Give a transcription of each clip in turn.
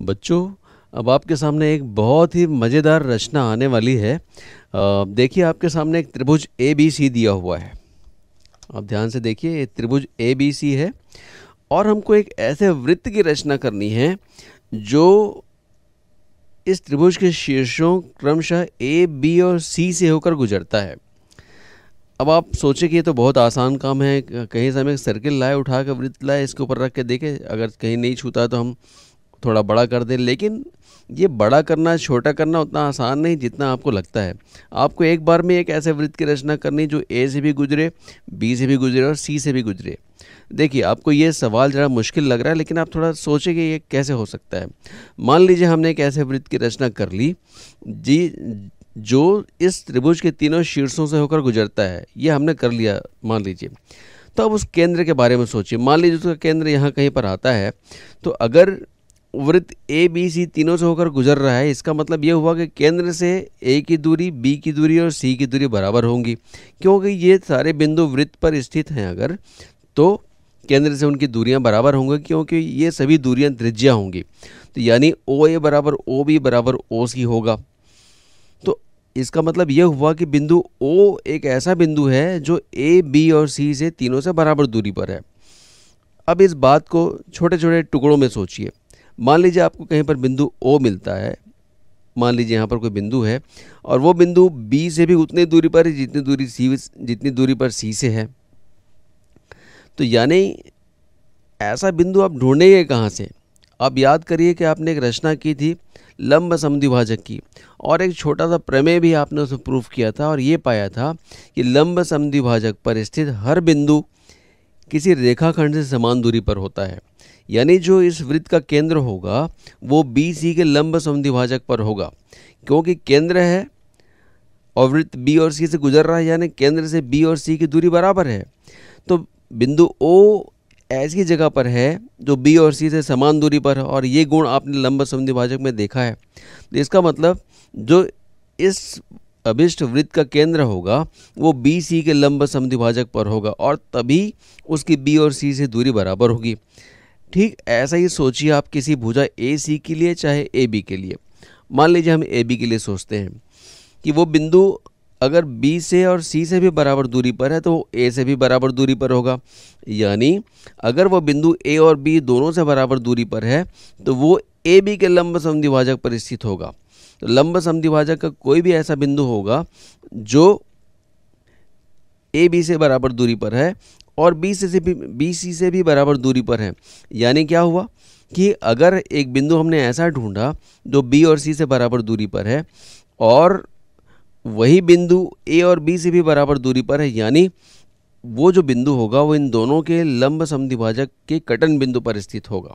बच्चों, अब आपके सामने एक बहुत ही मज़ेदार रचना आने वाली है। देखिए, आपके सामने एक त्रिभुज ए बी सी दिया हुआ है। आप ध्यान से देखिए, ये त्रिभुज ए बी सी है और हमको एक ऐसे वृत्त की रचना करनी है जो इस त्रिभुज के शीर्षों क्रमशः ए बी और सी से होकर गुजरता है। अब आप सोचें कि ये तो बहुत आसान काम है कहीं से हम एक सर्किल लाए, उठा कर वृत्त लाए, इसके ऊपर रख के देखें, अगर कहीं नहीं छूता तो हम थोड़ा बड़ा कर दें, लेकिन ये बड़ा करना, छोटा करना उतना आसान नहीं जितना आपको लगता है। आपको एक बार में एक ऐसे वृत्त की रचना करनी जो ए से भी गुजरे बी से भी गुजरे और सी से भी गुजरे। देखिए, आपको ये सवाल ज़रा मुश्किल लग रहा है, लेकिन आप थोड़ा सोचें कि ये कैसे हो सकता है। मान लीजिए हमने एक ऐसे वृत्त की रचना कर ली, जी, जो इस त्रिभुज के तीनों शीर्षों से होकर गुजरता है। ये हमने कर लिया, मान लीजिए। तो अब उस केंद्र के बारे में सोचिए। मान लीजिए उसका केंद्र यहाँ कहीं पर आता है तो अगर वृत्त ए बी सी तीनों से होकर गुजर रहा है। इसका मतलब ये हुआ कि केंद्र से ए की दूरी बी की दूरी और सी की दूरी बराबर होंगी, क्योंकि ये सारे बिंदु वृत्त पर स्थित हैं अगर तो केंद्र से उनकी दूरियाँ बराबर होंगी, क्योंकि ये सभी दूरियाँ त्रिज्या होंगी। तो यानी ओ ए बराबर ओ बी बराबर ओ सी होगा। तो इसका मतलब यह हुआ कि बिंदु ओ एक ऐसा बिंदु है जो ए बी और सी से तीनों से बराबर दूरी पर है। अब इस बात को छोटे छोटे टुकड़ों में सोचिए। मान लीजिए आपको कहीं पर बिंदु ओ मिलता है, मान लीजिए यहाँ पर कोई बिंदु है, और वो बिंदु बी से भी उतनी दूरी पर है, जितनी दूरी सी जितनी दूरी पर सी से है। तो यानी ऐसा बिंदु आप ढूंढेंगे कहाँ से? आप याद करिए कि आपने एक रचना की थी, लंब समद्विभाजक की, और एक छोटा सा प्रमेय भी आपने उसमें प्रूफ किया था, और ये पाया था कि लंब समद्विभाजक पर स्थित हर बिंदु किसी रेखाखंड से समान दूरी पर होता है। यानी जो इस वृत्त का केंद्र होगा, वो बी सी के लंब समद्विभाजक पर होगा। क्योंकि केंद्र है और वृत्त बी और सी से गुजर रहा है, यानी केंद्र से बी और सी की दूरी बराबर है। तो बिंदु ओ ऐसी जगह पर है जो बी और सी से समान दूरी पर है और ये गुण आपने लंब समद्विभाजक में देखा है। तो इसका मतलब जो इस अभिष्ट वृत्त का केंद्र होगा, वो बी सी के लंब समद्विभाजक पर होगा और तभी उसकी बी और सी से दूरी बराबर होगी। ठीक ऐसा ही सोचिए आप किसी भुजा ए सी के लिए चाहे ए बी के लिए। मान लीजिए हम ए बी के लिए सोचते हैं कि वो बिंदु अगर बी से और सी से भी बराबर दूरी पर है तो ए से भी बराबर दूरी पर होगा। यानी अगर वो बिंदु ए और बी दोनों से बराबर दूरी पर है तो वो ए बी के लंब समद्विभाजक पर स्थित होगा। तो लंब समद्विभाजक का कोई भी ऐसा बिंदु होगा जो ए बी से बराबर दूरी पर है और बी से, से भी बी सी से भी बराबर दूरी पर है। यानी क्या हुआ कि अगर एक बिंदु हमने ऐसा ढूंढा जो बी और सी से बराबर दूरी पर है और वही बिंदु ए और बी से भी बराबर दूरी पर है यानी वो जो बिंदु होगा वो इन दोनों के लंब समद्विभाजक के कटन बिंदु पर स्थित होगा।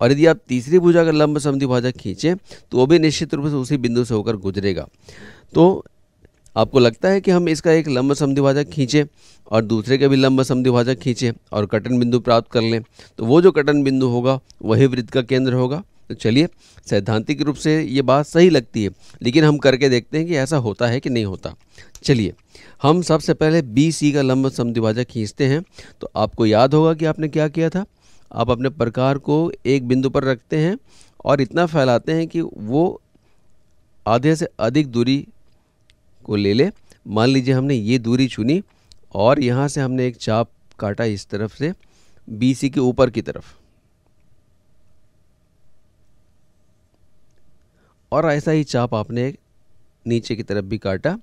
और यदि आप तीसरी भुजा का लंब समद्विभाजक खींचें तो वो भी निश्चित रूप से उसी बिंदु से होकर गुजरेगा। तो आपको लगता है कि हम इसका एक लंब समद्विभाजक खींचें और दूसरे का भी लंब समद्विभाजक खींचें और कटन बिंदु प्राप्त कर लें तो वो जो कटन बिंदु होगा, वही वृत्त का केंद्र होगा। तो चलिए, सैद्धांतिक रूप से ये बात सही लगती है, लेकिन हम करके देखते हैं कि ऐसा होता है कि नहीं होता। चलिए, हम सबसे पहले बी सी का लंब समद्विभाजक खींचते हैं। तो आपको याद होगा कि आपने क्या किया था? आप अपने प्रकार को एक बिंदु पर रखते हैं और इतना फैलाते हैं कि वो आधे से अधिक दूरी को ले ले। मान लीजिए हमने ये दूरी चुनी और यहाँ से हमने एक चाप काटा इस तरफ़ से बी सी के ऊपर की तरफ़। और ऐसा ही चाप आपने नीचे की तरफ़ भी काटा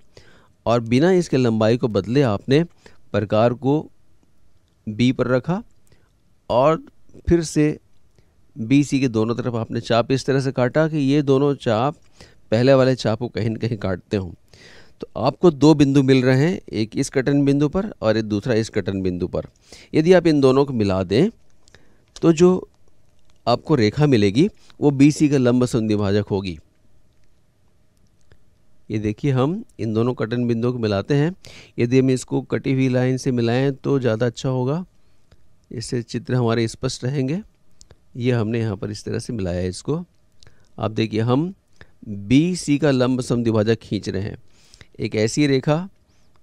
और बिना इसके लंबाई को बदले आपने प्रकार को बी पर रखा और फिर से बी सी के दोनों तरफ़ आपने चाप इस तरह से काटा कि ये दोनों चाप पहले वाले चाप को कहीं ना कहीं काटते हों। तो आपको दो बिंदु मिल रहे हैं, एक इस कटन बिंदु पर और एक दूसरा इस कटन बिंदु पर। यदि आप इन दोनों को मिला दें तो जो आपको रेखा मिलेगी, वो बी सी का लंब संधिभाजक होगी। ये देखिए, हम इन दोनों कटन बिंदुओं को मिलाते हैं। यदि हम इसको कटी हुई लाइन से मिलाएँ तो ज़्यादा अच्छा होगा। इससे चित्र हमारे स्पष्ट रहेंगे। ये हमने यहाँ पर इस तरह से मिलाया है इसको। आप देखिए, हम बी सी का लंब समद्विभाजक खींच रहे हैं। एक ऐसी रेखा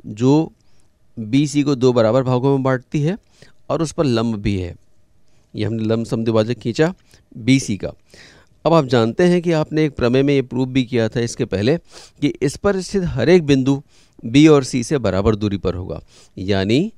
जो बी सी को दो बराबर भागों में बांटती है और उस पर लंब भी है। ये हमने लंब समद्विभाजक खींचा बी सी का। अब आप जानते हैं कि आपने एक प्रमेय में ये प्रूव भी किया था इसके पहले कि इस पर स्थित हर एक बिंदु बी और सी से बराबर दूरी पर होगा। यानी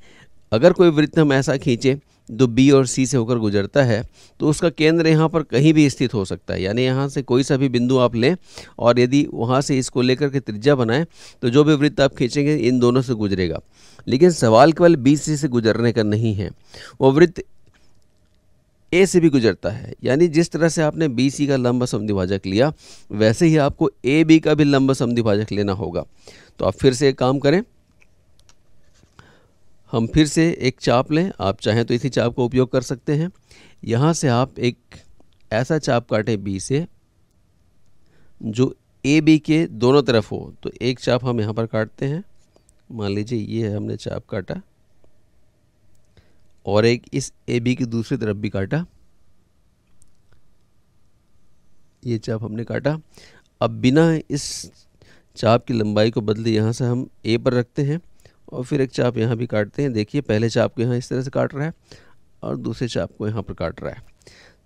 अगर कोई वृत्त हम ऐसा खींचे जो बी और सी से होकर गुजरता है तो उसका केंद्र यहाँ पर कहीं भी स्थित हो सकता है। यानी यहाँ से कोई सा भी बिंदु आप लें और यदि वहाँ से इसको लेकर के त्रिज्या बनाएँ तो जो भी वृत्त आप खींचेंगे, इन दोनों से गुजरेगा। लेकिन सवाल केवल बी, सी से गुजरने का नहीं है। वो वृत्त ए से भी गुजरता है। यानी जिस तरह से आपने बी, सी का लंब समद्विभाजक लिया, वैसे ही आपको ए, बी का भी लंब समद्विभाजक लेना होगा। तो आप फिर से एक काम करें हम फिर से एक चाप लें। आप चाहें तो इसी चाप का उपयोग कर सकते हैं। यहाँ से आप एक ऐसा चाप काटें बी से, जो ए बी के दोनों तरफ़ हो। तो एक चाप हम यहाँ पर काटते हैं। मान लीजिए ये है हमने चाप काटा और एक इस ए बी की दूसरी तरफ़ भी काटा। ये चाप हमने काटा। अब बिना इस चाप की लंबाई को बदले यहाँ से हम ए पर रखते हैं। और फिर एक चाप यहाँ भी काटते हैं। देखिए, पहले चाप को यहाँ इस तरह से काट रहा है और दूसरे चाप को यहाँ पर काट रहा है।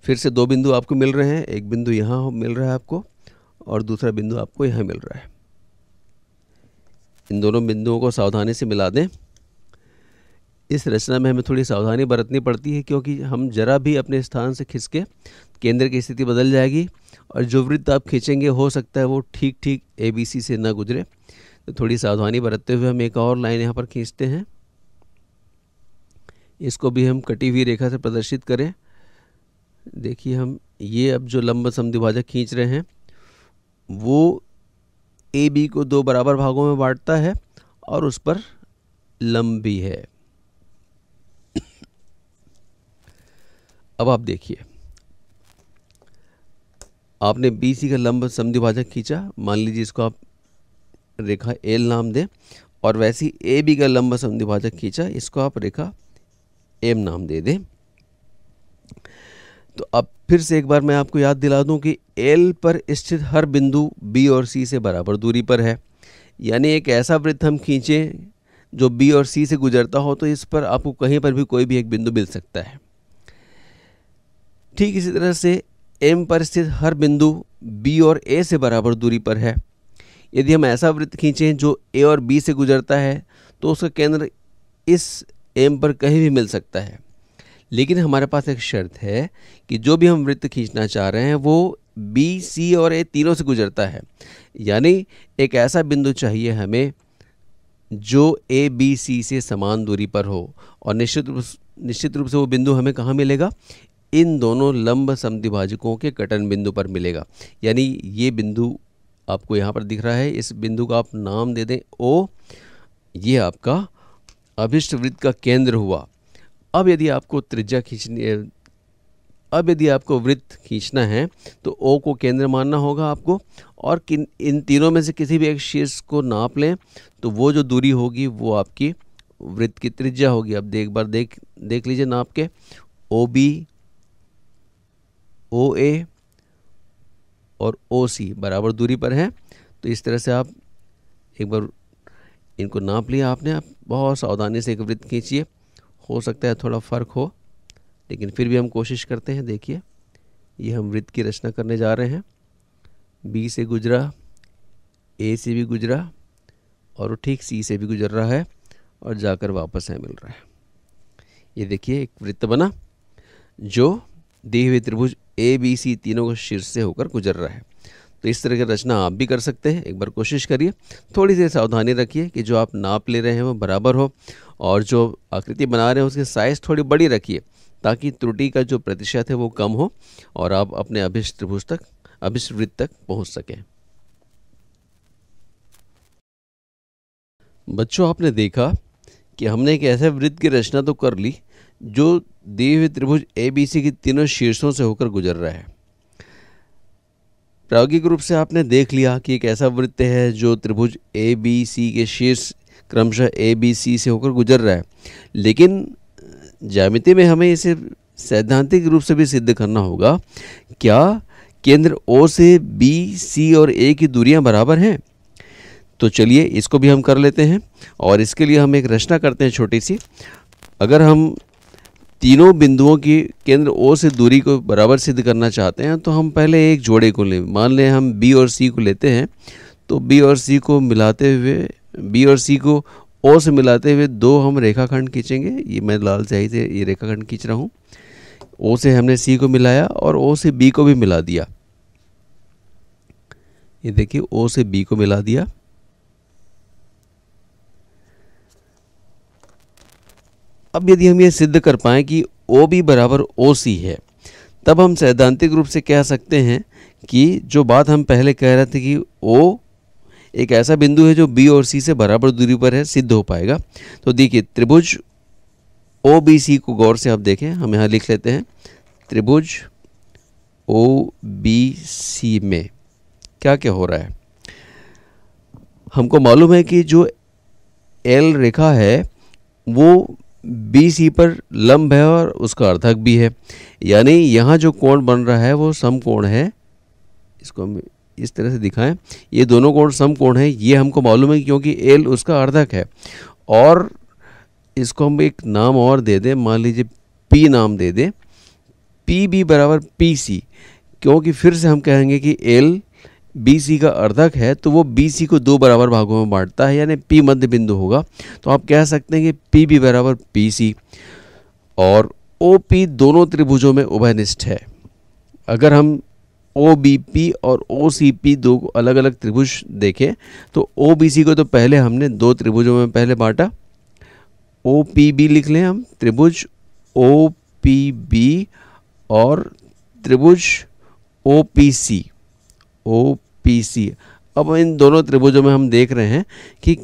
फिर से दो बिंदु आपको मिल रहे हैं। एक बिंदु यहाँ मिल रहा है आपको और दूसरा बिंदु आपको यहाँ मिल रहा है। इन दोनों बिंदुओं को सावधानी से मिला दें। इस रचना में हमें थोड़ी सावधानी बरतनी पड़ती है क्योंकि हम जरा भी अपने स्थान से खिसके केंद्र की स्थिति बदल जाएगी और जो वृत्त आप खींचेंगे, हो सकता है वो ठीक ठीक ए बी सी से ना गुजरे। थोड़ी सावधानी बरतते हुए हम एक और लाइन यहाँ पर खींचते हैं। इसको भी हम कटी हुई रेखा से प्रदर्शित करें। देखिए हम, ये अब जो लंब समद्विभाजक खींच रहे हैं, वो ए बी को दो बराबर भागों में बांटता है और उस पर लंब है। अब आप देखिए, आपने बी सी का लंब समद्विभाजक खींचा। मान लीजिए इसको आप रेखा एल नाम दें, और वैसी ए बी का लंबा समद्विभाजक खींचा, इसको आप रेखा एम नाम दे दें। तो अब फिर से एक बार मैं आपको याद दिला दूँ कि एल पर स्थित हर बिंदु बी और सी से बराबर दूरी पर है। यानी एक ऐसा वृत्त हम खींचें जो बी और सी से गुजरता हो तो इस पर आपको कहीं पर भी कोई भी एक बिंदु मिल सकता है। ठीक इसी तरह से एम पर स्थित हर बिंदु बी और ए से बराबर दूरी पर है। यदि हम ऐसा वृत्त खींचें जो ए और बी से गुजरता है तो उसका केंद्र इस एम पर कहीं भी मिल सकता है। लेकिन हमारे पास एक शर्त है कि जो भी हम वृत्त खींचना चाह रहे हैं, वो बी, सी और ए तीनों से गुजरता है। यानी एक ऐसा बिंदु चाहिए हमें जो ए, बी, सी से समान दूरी पर हो, और निश्चित रूप निश्चित रूप से वो बिंदु हमें कहाँ मिलेगा? इन दोनों लंब समद्विभाजकों के कटन बिंदु पर मिलेगा। यानी ये बिंदु आपको यहाँ पर दिख रहा है। इस बिंदु का आप नाम दे दें। ओ, ये आपका अभिष्ट वृत्त का केंद्र हुआ। अब यदि आपको त्रिज्या खींचनी अब यदि आपको वृत्त खींचना है तो ओ को केंद्र मानना होगा आपको। और किन, इन तीनों में से किसी भी एक शीर्ष को नाप लें तो वो जो दूरी होगी, वो आपकी वृत्त की त्रिज्या होगी। अब देख बार देख देख लीजिए नाप के। ओ बी, ओ ए और ओ सी, बराबर दूरी पर हैं। तो इस तरह से आप एक बार इनको नाप लिया आपने, आप बहुत सावधानी से एक वृत्त खींचिए। हो सकता है थोड़ा फ़र्क हो, लेकिन फिर भी हम कोशिश करते हैं। देखिए, ये हम वृत्त की रचना करने जा रहे हैं। बी से गुजरा, ए से भी गुजरा, और वो ठीक सी से भी गुजर रहा है और जाकर वापस है मिल रहा है। ये देखिए, एक वृत्त बना, जो दिए हुए त्रिभुज ए बी सी तीनों का शीर्ष से होकर गुजर रहा है। तो इस तरह की रचना आप भी कर सकते हैं। एक बार कोशिश करिए। थोड़ी सी सावधानी रखिए कि जो आप नाप ले रहे हैं वो बराबर हो और जो आकृति बना रहे हैं उसकी साइज़ थोड़ी बड़ी रखिए ताकि त्रुटि का जो प्रतिशत है वो कम हो और आप अपने अभिष्ट त्रिभुज तक, अभिष्ट वृत्त तक पहुँच सकें। बच्चों, आपने देखा कि हमने एक ऐसे वृत्त की रचना तो कर ली जो हुए त्रिभुज ए बी सी की तीनों शीर्षों से होकर गुजर रहा है। प्रायोगिक रूप से आपने देख लिया कि एक ऐसा वृत्त है जो त्रिभुज ए बी सी के शीर्ष क्रमशः ए बी सी से होकर गुजर रहा है। लेकिन जामिति में हमें इसे सैद्धांतिक रूप से भी सिद्ध करना होगा, क्या केंद्र ओ से बी सी और ए की दूरियाँ बराबर हैं? तो चलिए इसको भी हम कर लेते हैं और इसके लिए हम एक रचना करते हैं छोटी सी। अगर हम तीनों बिंदुओं की केंद्र ओ से दूरी को बराबर सिद्ध करना चाहते हैं तो हम पहले एक जोड़े को लें। मान लें हम बी और सी को लेते हैं तो बी और सी को मिलाते हुए बी और सी को ओ से मिलाते हुए दो हम रेखाखंड खींचेंगे। ये मैं लाल स्याही से ये रेखाखंड खींच रहा हूँ। ओ से हमने सी को मिलाया और ओ से बी को भी मिला दिया। ये देखिए ओ से बी को मिला दिया। अब यदि हम ये सिद्ध कर पाए कि ओ बी बराबर ओ सी है, तब हम सैद्धांतिक रूप से कह सकते हैं कि जो बात हम पहले कह रहे थे कि ओ एक ऐसा बिंदु है जो बी और सी से बराबर दूरी पर है, सिद्ध हो पाएगा। तो देखिए, त्रिभुज ओ बी सी को गौर से आप देखें, हम यहाँ लिख लेते हैं, त्रिभुज ओ बी सी में क्या क्या हो रहा है? हमको मालूम है कि जो एल रेखा है, वो बी सी पर लंब है और उसका अर्धक भी है। यानी यहाँ जो कोण बन रहा है वो सम कोण है। इसको हम इस तरह से दिखाएँ। ये दोनों कोण सम कोण है। ये हमको मालूम है क्योंकि एल उसका अर्धक है। और इसको हम एक नाम और दे दें। मान लीजिए पी नाम दे दें। पी बी बराबर पी सी क्योंकि फिर से हम कहेंगे कि एल बी सी का अर्धक है तो वो बी सी को दो बराबर भागों में बांटता है, यानी पी मध्य बिंदु होगा। तो आप कह सकते हैं कि पी बी बराबर पी सी और ओ पी दोनों त्रिभुजों में उभयनिष्ठ है। अगर हम ओ बी पी और ओ सी पी दो अलग अलग त्रिभुज देखें तो ओ बी सी को तो पहले हमने दो त्रिभुजों में पहले बांटा। ओ पी बी लिख लें हम, त्रिभुज ओ पी बी और त्रिभुज O P C O P C अब इन दोनों त्रिभुजों में हम देख रहे हैं कि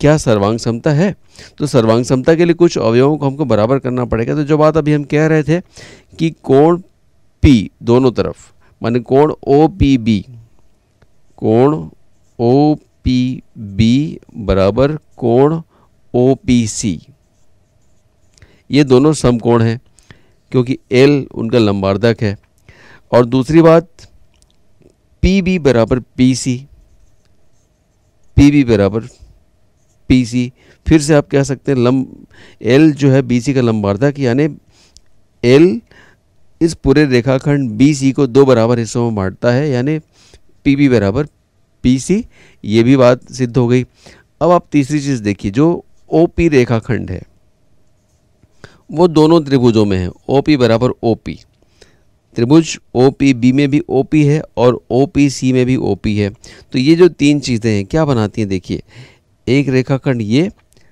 क्या सर्वांग समता है। तो सर्वांग समता के लिए कुछ अवयवों को हमको बराबर करना पड़ेगा। तो जो बात अभी हम कह रहे थे कि कोण पी दोनों तरफ़, माने कोण ओ पी बी कोण ओ पी बी बराबर कोण ओ पी सी ये दोनों समकोण हैं, क्योंकि एल उनका लंबार्धक है। और दूसरी बात पी बी बराबर पी सी पी बी बराबर पी सी फिर से आप कह सकते हैं लंब एल जो है बी सी का लंबार्धक यानी एल इस पूरे रेखाखंड बी सी को दो बराबर हिस्सों में बांटता है, यानी पी बी बराबर पी सी ये भी बात सिद्ध हो गई। अब आप तीसरी चीज़ देखिए, जो ओ पी रेखाखंड है, वो दोनों त्रिभुजों में है ओ पी बराबर ओ पी त्रिभुज ओ पी बी में भी ओ पी है और ओ पी सी में भी ओ पी है। तो ये जो तीन चीज़ें हैं, क्या बनाती हैं देखिए। एक रेखाखंड ये,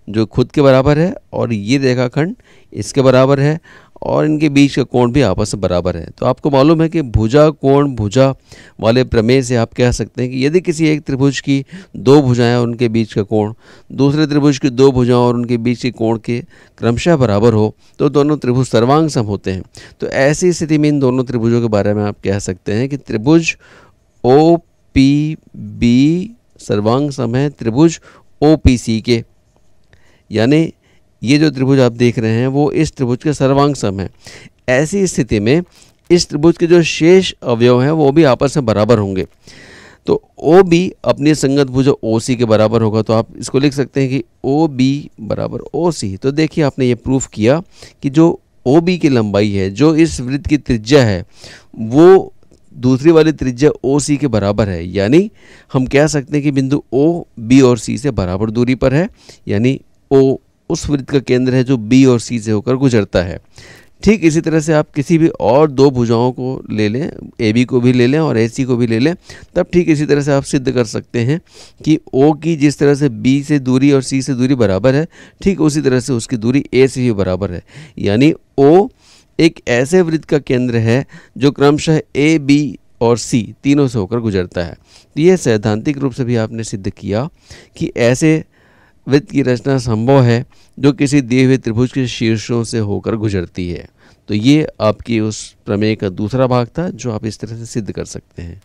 जो खुद के बराबर है, और ये रेखाखंड इसके बराबर है और इनके बीच का कोण भी आपस में बराबर है। तो आपको मालूम है कि भुजा कोण, भुजा वाले प्रमेय से आप कह सकते हैं कि यदि किसी एक त्रिभुज की दो भुजाएँ और उनके बीच का कोण, दूसरे त्रिभुज की दो भुजाओं और उनके बीच के कोण के क्रमशः बराबर हो तो दोनों त्रिभुज सर्वांग सम होते हैं। तो ऐसी स्थिति में इन दोनों त्रिभुजों के बारे में आप कह सकते हैं कि त्रिभुज ओ पी बी सर्वांग सम है, त्रिभुज ओ पी सी के। यानी ये जो त्रिभुज आप देख रहे हैं, वो इस त्रिभुज के सर्वांग सम है। ऐसी स्थिति में इस त्रिभुज के जो शेष अवयव हैं, वो भी आपस में बराबर होंगे। तो ओ बी अपनी संगत भुज ओ सी के बराबर होगा। तो आप इसको लिख सकते हैं कि ओ बी बराबर ओ सी तो देखिए, आपने ये प्रूफ किया कि जो ओ बी की लंबाई है, जो इस वृत्त की त्रिज्या है, वो दूसरी वाली त्रिज्या ओ सी के बराबर है। यानी हम कह सकते हैं कि बिंदु ओ बी और सी से बराबर दूरी पर है। यानी ओ उस वृत्त का केंद्र है जो बी और सी से होकर गुजरता है। ठीक इसी तरह से आप किसी भी और दो भुजाओं को ले लें, ए बी को भी ले लें और ए सी को भी ले लें, तब ठीक इसी तरह से आप सिद्ध कर सकते हैं कि ओ की जिस तरह से बी से दूरी और सी से दूरी बराबर है, ठीक उसी तरह से उसकी दूरी ए से भी बराबर है। यानी ओ एक ऐसे वृत्त का केंद्र है जो क्रमशः ए, बी और सी तीनों से होकर गुजरता है। तो यह सैद्धांतिक रूप से भी आपने सिद्ध किया कि ऐसे वृत्त की रचना संभव है जो किसी दिए हुए त्रिभुज के शीर्षों से होकर गुजरती है। तो ये आपकी उस प्रमेय का दूसरा भाग था जो आप इस तरह से सिद्ध कर सकते हैं।